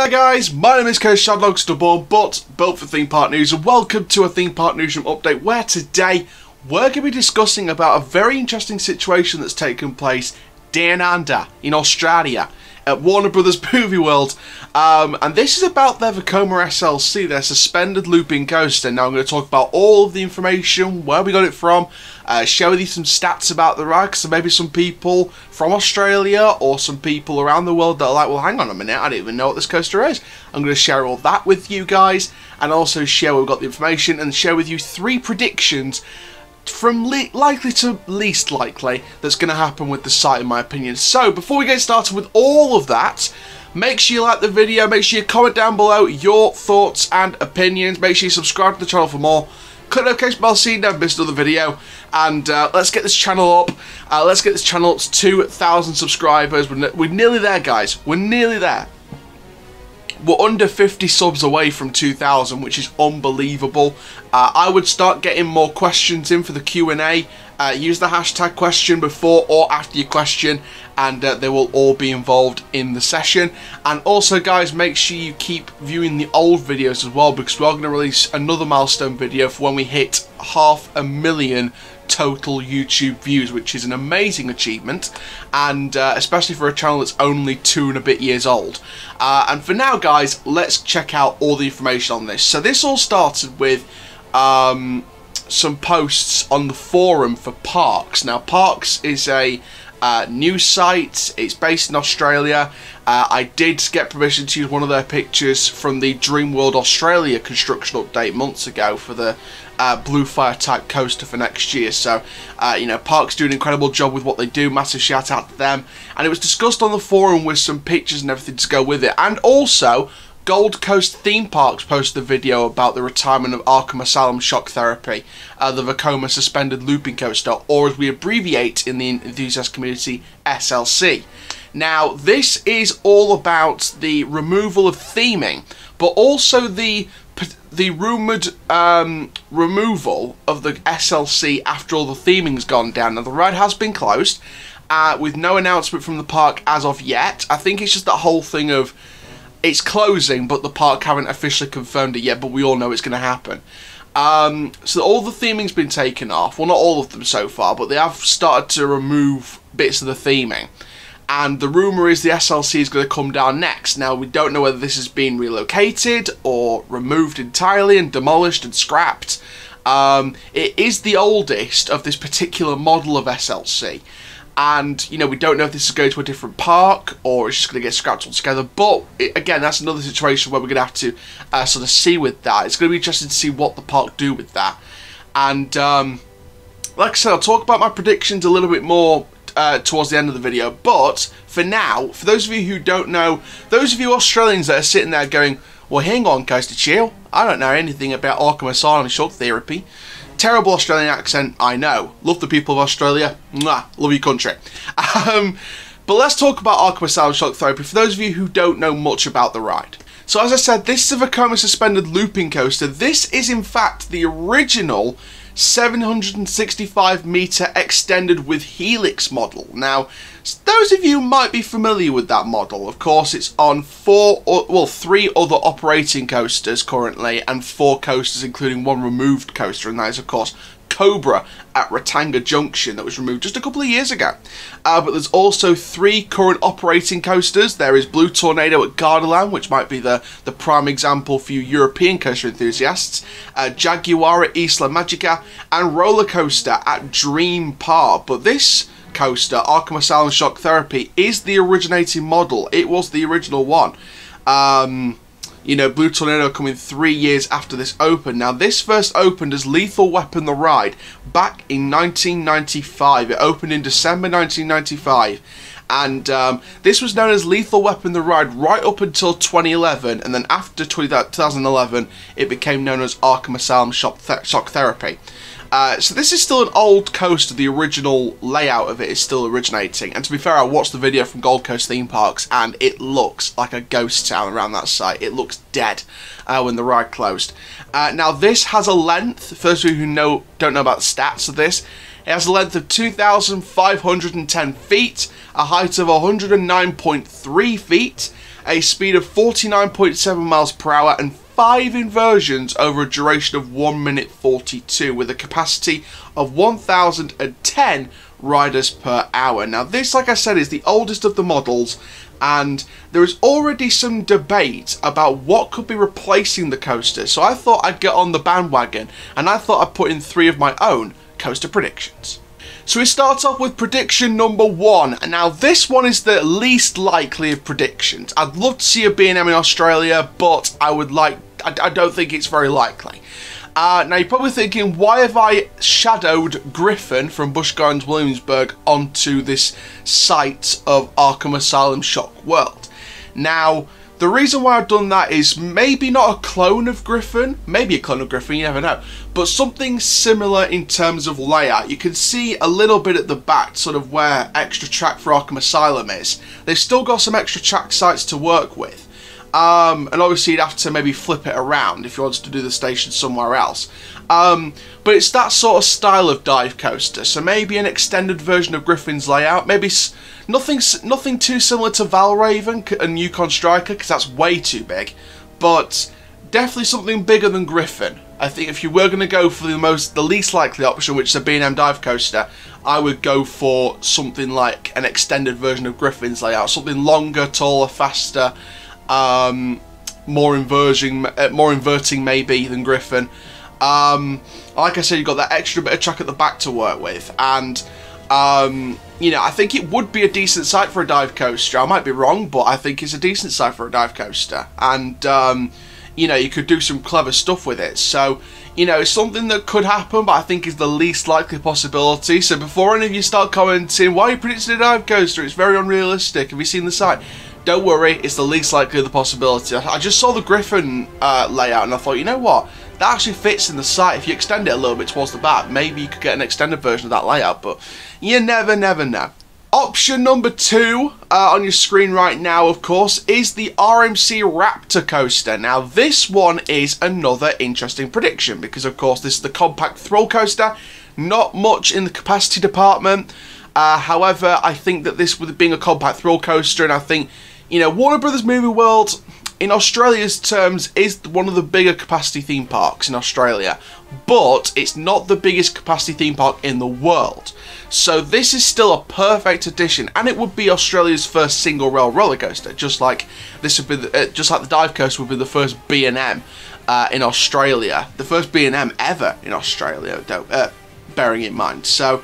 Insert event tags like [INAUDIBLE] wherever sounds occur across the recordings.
there guys, my name is Coach Shadlog Stubborn, but built for Theme Park News and welcome to a Theme Park Newsroom update where today we're going to be discussing about a very interesting situation that's taken place down under in Australia at Warner Brothers Movie World. Um, and this is about their Vekoma SLC, their suspended looping coaster. Now I'm going to talk about all of the information, where we got it from, uh, share with you some stats about the ride, so maybe some people from Australia or some people around the world that are like, well, hang on a minute, I don't even know what this coaster is. I'm going to share all that with you guys, and also share where we've got the information, and share with you three predictions from likely to least likely that's going to happen with the site in my opinion. So before we get started with all of that, make sure you like the video, make sure you comment down below your thoughts and opinions, make sure you subscribe to the channel for more. Click the notification bell so you never miss another video. And uh, let's get this channel up. Uh, let's get this channel up to 2,000 subscribers. We're, we're nearly there, guys. We're nearly there. We're under 50 subs away from 2,000, which is unbelievable. Uh, I would start getting more questions in for the Q&A. Uh, use the hashtag question before or after your question and uh, they will all be involved in the session. And also guys, make sure you keep viewing the old videos as well because we're going to release another milestone video for when we hit half a million total YouTube views, which is an amazing achievement, and uh, especially for a channel that's only two and a bit years old. Uh, and for now, guys, let's check out all the information on this. So this all started with um, some posts on the forum for Parkz. Now, Parkz is a uh, news site. It's based in Australia. Uh, I did get permission to use one of their pictures from the Dreamworld Australia construction update months ago for the uh, Blue Fire type coaster for next year. So, uh, you know, Park's doing an incredible job with what they do. Massive shout out to them. And it was discussed on the forum with some pictures and everything to go with it. And also, Gold Coast Theme Parks posted a video about the retirement of Arkham Asylum Shock Therapy, uh, the Vekoma Suspended Looping Coaster, or as we abbreviate in the enthusiast community, SLC. Now, this is all about the removal of theming, but also the the rumoured um, removal of the SLC after all the theming's gone down. Now, the ride has been closed uh, with no announcement from the park as of yet. I think it's just that whole thing of it's closing, but the park haven't officially confirmed it yet, but we all know it's going to happen. Um, so all the theming's been taken off. Well, not all of them so far, but they have started to remove bits of the theming and the rumour is the SLC is going to come down next. Now, we don't know whether this has been relocated or removed entirely and demolished and scrapped. Um, it is the oldest of this particular model of SLC. And, you know, we don't know if this is going to a different park or it's just going to get scrapped altogether. But, it, again, that's another situation where we're going to have to uh, sort of see with that. It's going to be interesting to see what the park do with that. And, um, like I said, I'll talk about my predictions a little bit more uh, towards the end of the video. But for now, for those of you who don't know, those of you Australians that are sitting there going, well, hang on, Coaster Chall, I don't know anything about Arkham Asylum shock therapy. Terrible Australian accent, I know. Love the people of Australia. Mwah, love your country. Um, but let's talk about Arkham Asylum shock therapy for those of you who don't know much about the ride. So as I said, this is a Vekoma suspended looping coaster. This is in fact the original 765 meter extended with helix model. Now, those of you might be familiar with that model. Of course, it's on four, well, three other operating coasters currently, and four coasters, including one removed coaster, and that is, of course, Cobra at Ratanga Junction that was removed just a couple of years ago. Uh, but there's also three current operating coasters. There is Blue Tornado at Gardaland, which might be the, the prime example for you European coaster enthusiasts, uh, Jaguar at Isla Magica, and Roller Coaster at Dream Park. But this coaster, Arkham Asylum Shock Therapy, is the originating model. It was the original one. Um, you know, Blue Tornado coming three years after this opened. Now, this first opened as Lethal Weapon The Ride back in 1995. It opened in December 1995. And um, this was known as Lethal Weapon The Ride right up until 2011. And then after 2011, it became known as Arkham Asylum Shock, Th Shock Therapy. Uh, so this is still an old coaster. The original layout of it is still originating. And to be fair, I watched the video from Gold Coast Theme Parks, and it looks like a ghost town around that site. It looks dead uh, when the ride closed. Uh, now this has a length. For those of you who know don't know about the stats of this, it has a length of 2,510 feet, a height of 109.3 feet, a speed of 49.7 miles per hour and five inversions over a duration of 1 minute 42 with a capacity of 1010 riders per hour. Now this, like I said, is the oldest of the models and there is already some debate about what could be replacing the coaster. So I thought I'd get on the bandwagon and I thought I'd put in three of my own coaster predictions. So we start off with prediction number one. Now this one is the least likely of predictions. I'd love to see a B&M in Australia, but I would like, I, I don't think it's very likely. Uh, now you're probably thinking, why have I shadowed Griffon from Busch Gardens Williamsburg onto this site of Arkham Asylum Shock World? Now, the reason why I've done that is maybe not a clone of Griffon, maybe a clone of Griffon, you never know, but something similar in terms of layout. You can see a little bit at the back, sort of where extra track for Arkham Asylum is. They've still got some extra track sites to work with. Um, and obviously you'd have to maybe flip it around if you wanted to do the station somewhere else. Um, but it's that sort of style of dive coaster, so maybe an extended version of Griffon's layout, maybe nothing nothing too similar to Valravn and Yukon Striker, because that's way too big, but definitely something bigger than Griffon. I think if you were going to go for the most, the least likely option, which is a B&M dive coaster, I would go for something like an extended version of Griffon's layout, something longer, taller, faster, um, more inversion, uh, more inverting maybe than Griffon. Um, like I said, you've got that extra bit of track at the back to work with, and um, you know, I think it would be a decent site for a dive coaster. I might be wrong, but I think it's a decent site for a dive coaster, and um, you know, you could do some clever stuff with it. So, you know, it's something that could happen, but I think is the least likely possibility. So before any of you start commenting, why are you predicting a dive coaster? It's very unrealistic. Have you seen the site? Don't worry, it's the least likely of the possibility. I just saw the Griffon uh, layout and I thought, you know what? That actually fits in the site. If you extend it a little bit towards the back, maybe you could get an extended version of that layout, but you never, never know. Option number two uh, on your screen right now, of course, is the RMC Raptor coaster. Now, this one is another interesting prediction because, of course, this is the compact thrill coaster. Not much in the capacity department. Uh, however, I think that this, with being a compact thrill coaster, and I think you know, Warner Brothers Movie World, in Australia's terms, is one of the bigger capacity theme parks in Australia, but it's not the biggest capacity theme park in the world. So this is still a perfect addition, and it would be Australia's first single rail roller coaster, just like this would be, the, uh, just like the dive coaster would be the first B and M uh, in Australia, the first B and M ever in Australia. Uh, bearing in mind, so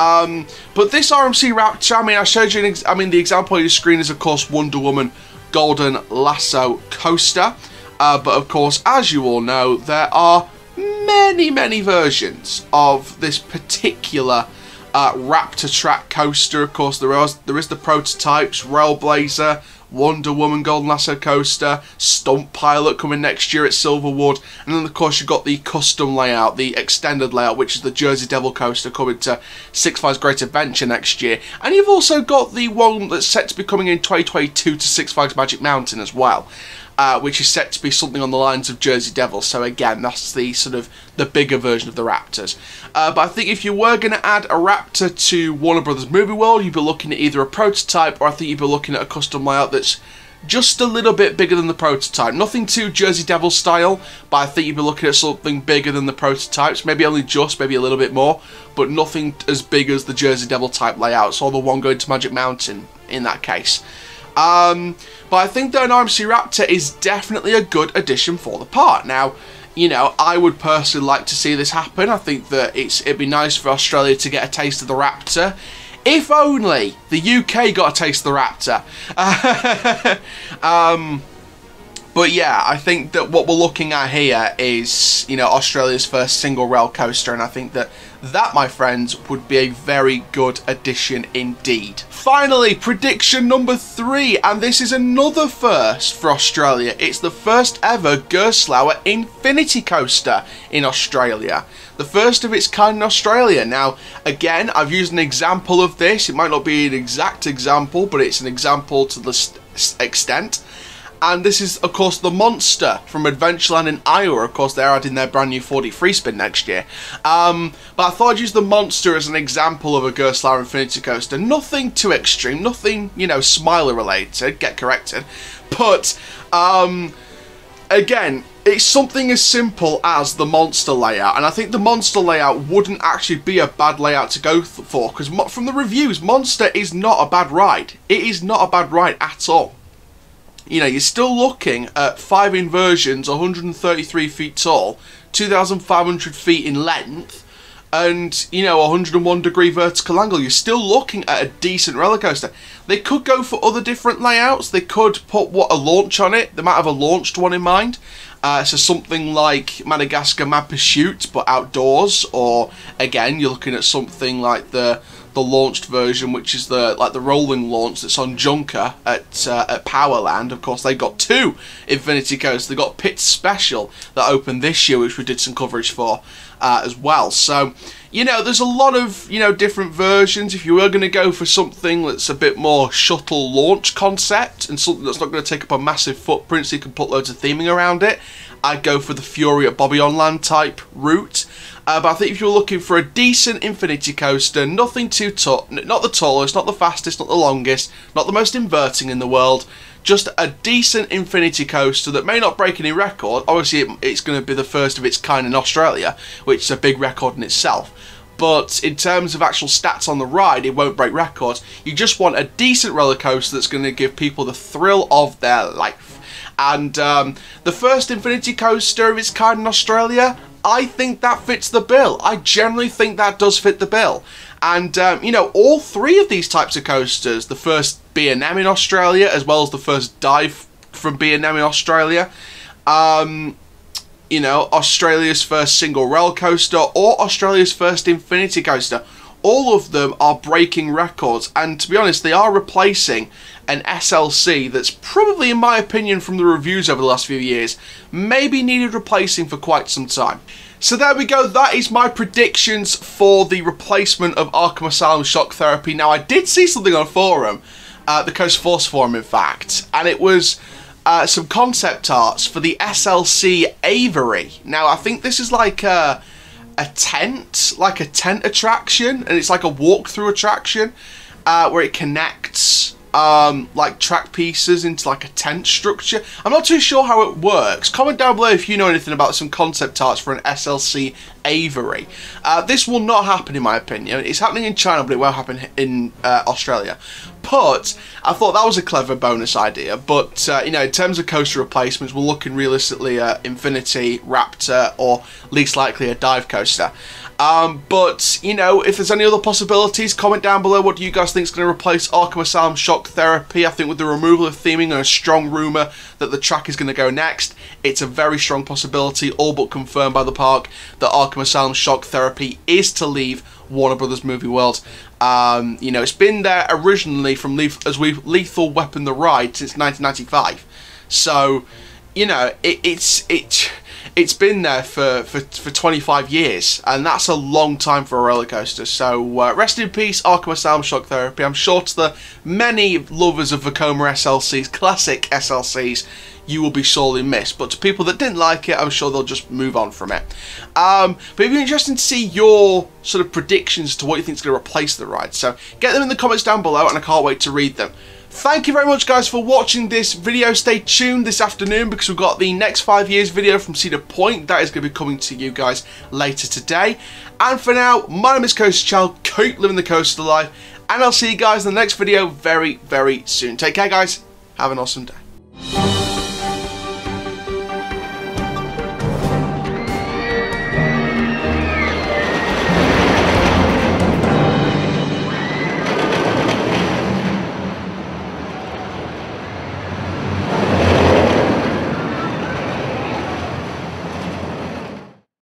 um, but this RMC Raptor, I mean, I showed you, I mean, the example on your screen is, of course, Wonder Woman Golden Lasso Coaster. Uh, but, of course, as you all know, there are many, many versions of this particular uh, Raptor track coaster. Of course, there is, there is the prototypes, Railblazer, Wonder Woman Golden Lasso Coaster, Stunt Pilot coming next year at Silverwood, and then of course you've got the custom layout, the extended layout, which is the Jersey Devil Coaster coming to Six Flags Great Adventure next year, and you've also got the one that's set to be coming in 2022 to Six Flags Magic Mountain as well uh, which is set to be something on the lines of Jersey Devil. So again, that's the sort of the bigger version of the Raptors. Uh, but I think if you were going to add a Raptor to Warner Brothers Movie World, you'd be looking at either a prototype or I think you'd be looking at a custom layout that's just a little bit bigger than the prototype. Nothing too Jersey Devil style, but I think you'd be looking at something bigger than the prototypes. Maybe only just, maybe a little bit more, but nothing as big as the Jersey Devil type layouts or the one going to Magic Mountain in that case. Um, but I think that an RMC Raptor is definitely a good addition for the part. Now, you know, I would personally like to see this happen. I think that it's it'd be nice for Australia to get a taste of the Raptor. If only the UK got a taste of the Raptor. [LAUGHS] um, but yeah, I think that what we're looking at here is, you know, Australia's first single rail coaster, and I think that that, my friends, would be a very good addition indeed. Finally, prediction number three, and this is another first for Australia. It's the first ever Gerstlauer Infinity Coaster in Australia. The first of its kind in Australia. Now, again, I've used an example of this. It might not be an exact example, but it's an example to the extent. And this is, of course, the Monster from Adventureland in Iowa. Of course, they're adding their brand new 4D free spin next year. Um, but I thought I'd use the Monster as an example of a Gerstlauer Infinity Coaster. Nothing too extreme, nothing, you know, Smiler related, get corrected. But, um, again, it's something as simple as the monster layout and I think the monster layout wouldn't actually be a bad layout to go for because from the reviews monster is not a bad ride it is not a bad ride at all you know you're still looking at five inversions 133 feet tall 2500 feet in length and you know 101 degree vertical angle. You're still looking at a decent roller coaster. They could go for other different layouts. They could put what a launch on it. They might have a launched one in mind. Uh, so something like Madagascar Mad Pursuit, but outdoors, or again, you're looking at something like the the launched version, which is the like the rolling launch that's on Junker at uh, at Powerland. Of course, they got two Infinity Coasters. They got Pitts Special that opened this year, which we did some coverage for uh, as well. So you know, there's a lot of you know different versions. If you were going to go for something that's a bit more shuttle launch concept and something that's not going to take up a massive footprint, so you can put loads of theming around it, I'd go for the Fury at Bobbejaanland type route. Uh, but I think if you're looking for a decent Infinity coaster, nothing too tall, not the tallest, not the fastest, not the longest, not the most inverting in the world, just a decent Infinity coaster that may not break any record. Obviously, it, it's going to be the first of its kind in Australia, which is a big record in itself. But in terms of actual stats on the ride, it won't break records. You just want a decent roller coaster that's going to give people the thrill of their life. And um, the first Infinity coaster of its kind in Australia, I think that fits the bill. I generally think that does fit the bill. And, um, you know, all three of these types of coasters, the first B&M in Australia, as well as the first dive from B&M in Australia, um, you know, Australia's first single rail coaster or Australia's first infinity coaster, all of them are breaking records. And to be honest, they are replacing an SLC that's probably, in my opinion, from the reviews over the last few years, maybe needed replacing for quite some time. So there we go, that is my predictions for the replacement of Arkham Asylum Shock Therapy. Now, I did see something on a forum, uh, the CoasterForce forum, in fact, and it was uh, some concept arts for the SLC Avery. Now, I think this is like a, a tent, like a tent attraction, and it's like a walk-through attraction uh, where it connects um, like track pieces into like a tent structure. I'm not too sure how it works. Comment down below if you know anything about some concept arts for an SLC Avery. Uh, this will not happen in my opinion. It's happening in China, but it will happen in uh, Australia. But I thought that was a clever bonus idea. But uh, you know, in terms of coaster replacements, we're looking realistically at Infinity, Raptor, or least likely a dive coaster. Um, but, you know, if there's any other possibilities, comment down below what do you guys think is going to replace Arkham Asylum Shock Therapy. I think with the removal of theming and a strong rumour that the track is going to go next, it's a very strong possibility, all but confirmed by the park, that Arkham Asylum Shock Therapy is to leave Warner Brothers Movie World. Um, you know, it's been there originally from as we Lethal Weapon the Ride since 1995. So, you know, it, it's... it it's been there for, for, for 25 years, and that's a long time for a roller coaster. So uh, rest in peace, Arkham Asylum Shock Therapy. I'm sure to the many lovers of Vekoma SLCs, classic SLCs, you will be sorely missed. But to people that didn't like it, I'm sure they'll just move on from it. Um, but it'd be interesting to see your sort of predictions to what you think is going to replace the ride. So get them in the comments down below, and I can't wait to read them. Thank you very much guys for watching this video. Stay tuned this afternoon because we've got the next five years video from Cedar Point. That is going to be coming to you guys later today. And for now, my name is Coaster Chall. Keep living the coaster life. And I'll see you guys in the next video very, very soon. Take care guys. Have an awesome day.